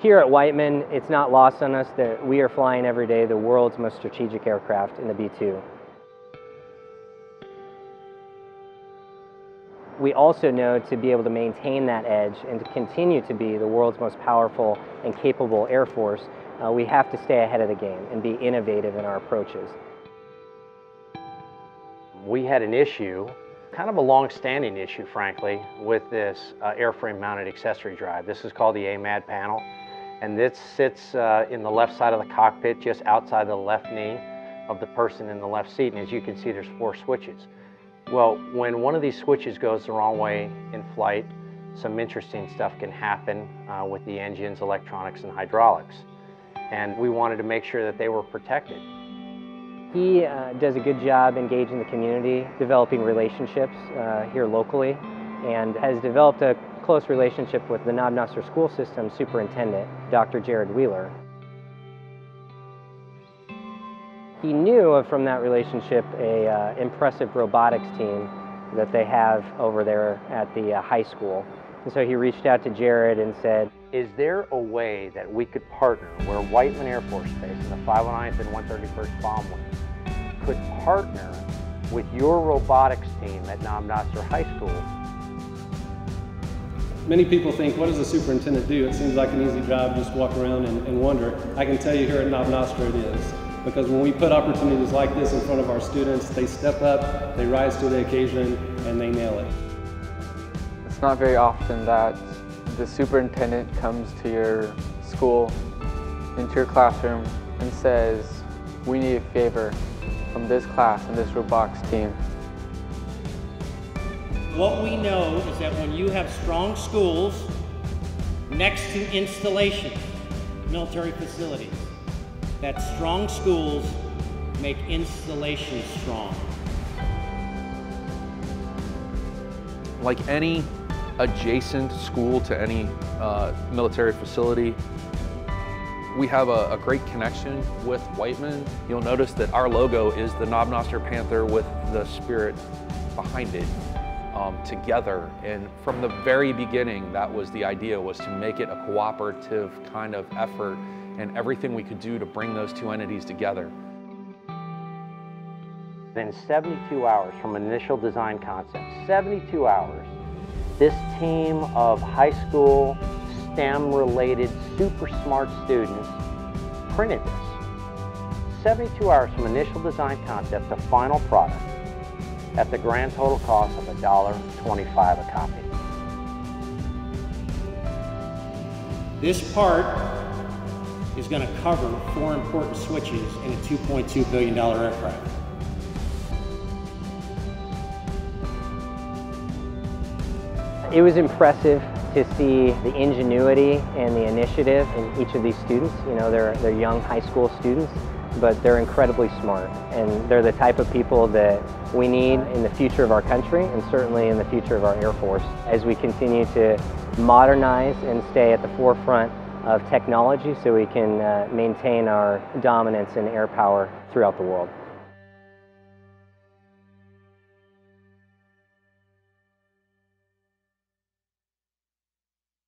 Here at Whiteman, it's not lost on us that we are flying every day the world's most strategic aircraft in the B-2. We also know to be able to maintain that edge and to continue to be the world's most powerful and capable Air Force, uh, we have to stay ahead of the game and be innovative in our approaches. We had an issue, kind of a long-standing issue, frankly, with this uh, airframe-mounted accessory drive. This is called the AMAD panel, and this sits uh, in the left side of the cockpit, just outside the left knee of the person in the left seat, and as you can see, there's four switches. Well, when one of these switches goes the wrong way in flight, some interesting stuff can happen uh, with the engines, electronics, and hydraulics. And we wanted to make sure that they were protected. He uh, does a good job engaging the community, developing relationships uh, here locally, and has developed a close relationship with the Knob School System Superintendent, Dr. Jared Wheeler. He knew from that relationship a uh, impressive robotics team that they have over there at the uh, high school. And so he reached out to Jared and said, Is there a way that we could partner where Whiteman Air Force Base and the 509th and 131st Bomb Wing could partner with your robotics team at Knob Noster High School Many people think, what does a superintendent do? It seems like an easy job, just walk around and, and wonder. I can tell you here at Knob Noster it is because when we put opportunities like this in front of our students, they step up, they rise to the occasion, and they nail it. It's not very often that the superintendent comes to your school, into your classroom, and says, we need a favor from this class and this robotics team. What we know is that when you have strong schools next to installations, military facilities, that strong schools make installations strong. Like any adjacent school to any uh, military facility, we have a, a, great connection with Whiteman. You'll notice that our logo is the Knob Noster Panther with the spirit behind it um, together. And from the very beginning, that was the idea, was to make it a cooperative kind of effort and everything we could do to bring those two entities together. In 72 hours from initial design concept, 72 hours, this team of high school STEM-related super smart students printed this. 72 hours from initial design concept to final product at the grand total cost of $1.25 a copy. This part is going to cover four important switches in a $2.2 billion aircraft. It was impressive to see the ingenuity and the initiative in each of these students. You know, they're, they're young high school students, but they're incredibly smart. And they're the type of people that we need in the future of our country and certainly in the future of our Air Force as we continue to modernize and stay at the forefront of technology so we can uh, maintain our dominance in air power throughout the world.